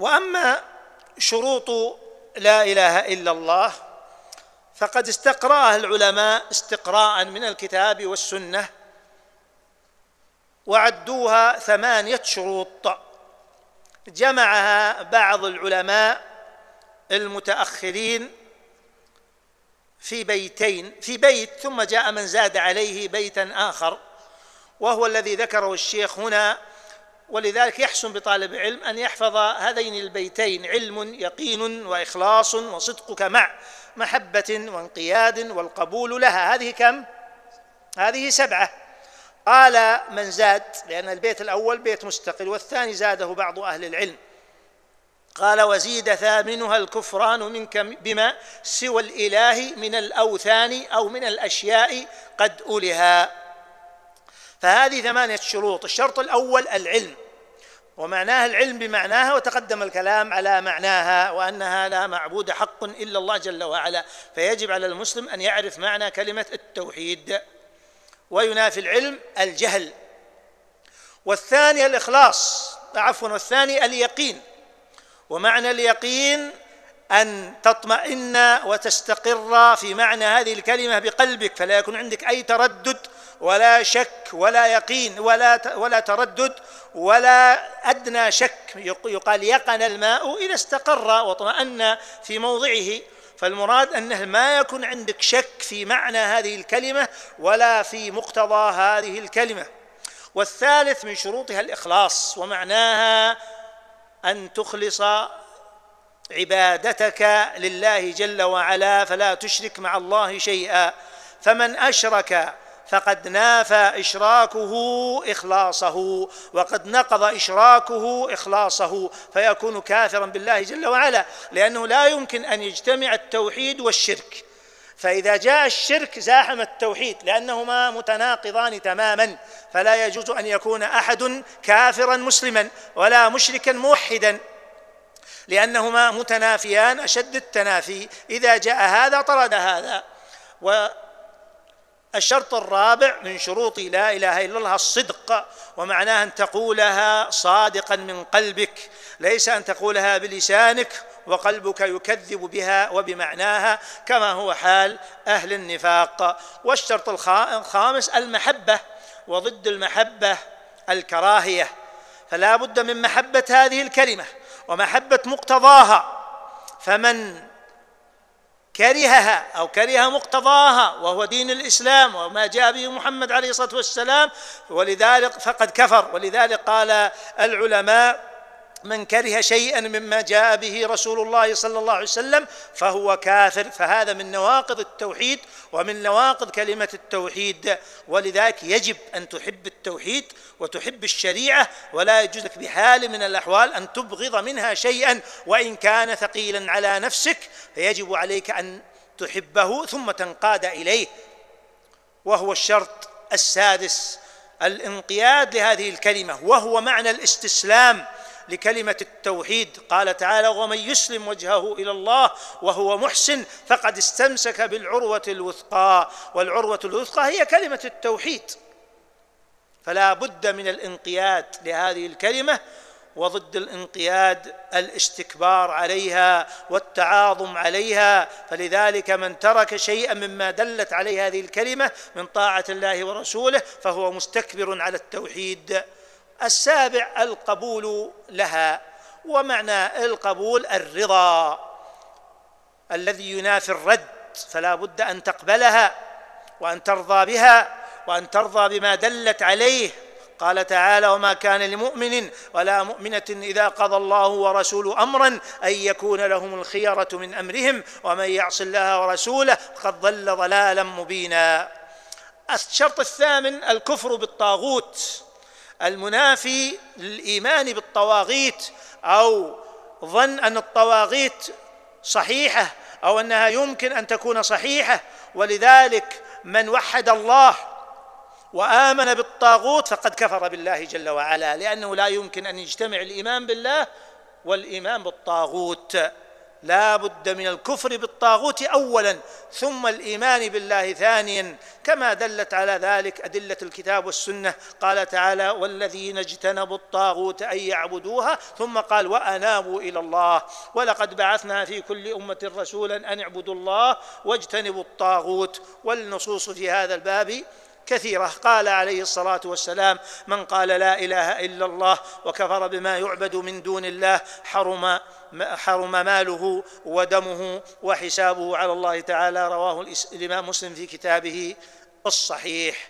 وأما شروط لا إله إلا الله فقد استقراها العلماء استقراء من الكتاب والسنة وعدوها ثمانية شروط. جمعها بعض العلماء المتأخرين في بيتين في بيت ثم جاء من زاد عليه بيتا آخر وهو الذي ذكره الشيخ هنا ولذلك يحسن بطالب علم أن يحفظ هذين البيتين علم يقين وإخلاص وصدقك مع محبة وانقياد والقبول لها. هذه كم؟ هذه سبعة. قال من زاد لأن البيت الأول بيت مستقل والثاني زاده بعض أهل العلم. قال وزيد ثامنها الكفران منك بما سوى الإله من الأوثان أو من الأشياء قد ألها. فهذه ثمانية شروط. الشرط الأول العلم. ومعناها العلم بمعناها وتقدم الكلام على معناها وأنها لا معبود حق إلا الله جل وعلا. فيجب على المسلم أن يعرف معنى كلمة التوحيد وينافي العلم الجهل. والثاني الإخلاص عفوا والثاني اليقين. ومعنى اليقين أن تطمئن وتستقر في معنى هذه الكلمة بقلبك فلا يكون عندك أي تردد ولا شك ولا يقين ولا ولا تردد ولا أدنى شك. يقال يقن الماء إذا استقر واطمأن في موضعه. فالمراد أنه ما يكون عندك شك في معنى هذه الكلمة ولا في مقتضى هذه الكلمة. والثالث من شروطها الإخلاص ومعناها أن تخلص عبادتك لله جل وعلا فلا تشرك مع الله شيئا. فمن أشرك فقد نافى إشراكه إخلاصه وقد نقض إشراكه إخلاصه فيكون كافرا بالله جل وعلا لأنه لا يمكن أن يجتمع التوحيد والشرك. فإذا جاء الشرك زاحم التوحيد لأنهما متناقضان تماما فلا يجوز أن يكون أحد كافرا مسلما ولا مشركا موحدا. لأنهما متنافيان أشد التنافي. إذا جاء هذا طرد هذا. و الشرط الرابع من شروط لا إله إلا الله الصدق ومعناه أن تقولها صادقا من قلبك ليس أن تقولها بلسانك وقلبك يكذب بها وبمعناها كما هو حال أهل النفاق. والشرط الخامس المحبة وضد المحبة الكراهية. فلا بد من محبة هذه الكلمة ومحبة مقتضاها. فمن كرهها أو كره مقتضاها وهو دين الإسلام وما جاء به محمد عليه الصلاة والسلام ولذلك فقد كفر ولذلك قال العلماء من كره شيئا مما جاء به رسول الله صلى الله عليه وسلم فهو كافر. فهذا من نواقض التوحيد ومن نواقض كلمة التوحيد. ولذلك يجب أن تحب التوحيد وتحب الشريعة ولا يجوز لك بحال من الأحوال أن تبغض منها شيئا. وإن كان ثقيلا على نفسك فيجب عليك أن تحبه ثم تنقاد إليه. وهو الشرط السادس. الانقياد لهذه الكلمة. وهو معنى الاستسلام. لكلمة التوحيد. قال تعالى ومن يسلم وجهه إلى الله وهو محسن فقد استمسك بالعروة الوثقى. والعروة الوثقى هي كلمة التوحيد. فلا بد من الانقياد لهذه الكلمة وضد الانقياد الاستكبار عليها والتعاظم عليها. فلذلك من ترك شيئا مما دلت عليه هذه الكلمة من طاعة الله ورسوله فهو مستكبر على التوحيد. السابع القبول لها ومعنى القبول الرضا الذي ينافي الرد فلا بد أن تقبلها وأن ترضى بها وأن ترضى بما دلت عليه. قال تعالى وما كان لمؤمن ولا مؤمنة إذا قضى الله ورسوله أمرا أن يكون لهم الخيرة من أمرهم ومن يعص الله ورسوله فقد ضل ضلالا مبينا. الشرط الثامن الكفر بالطاغوت. المنافي للإيمان بالطواغيت أو ظن أن الطواغيت صحيحة أو أنها يمكن أن تكون صحيحة ولذلك من وحد الله وآمن بالطاغوت فقد كفر بالله جل وعلا لأنه لا يمكن أن يجتمع الإيمان بالله والإيمان بالطاغوت. لا بد من الكفر بالطاغوت اولا ثم الإيمان بالله ثانيا. كما دلت على ذلك أدلة الكتاب والسنة. قال تعالى والذين اجتنبوا الطاغوت أن يعبدوها ثم قال وأنابوا إلى الله ولقد بعثنا في كل أمة رسولا أن اعبدوا الله واجتنبوا الطاغوت. والنصوص في هذا الباب كثيرة. قال عليه الصلاة والسلام من قال لا إله إلا الله وكفر بما يعبد من دون الله حرم حرم ماله ودمه وحسابه على الله تعالى. رواه الإمام مسلم في كتابه الصحيح.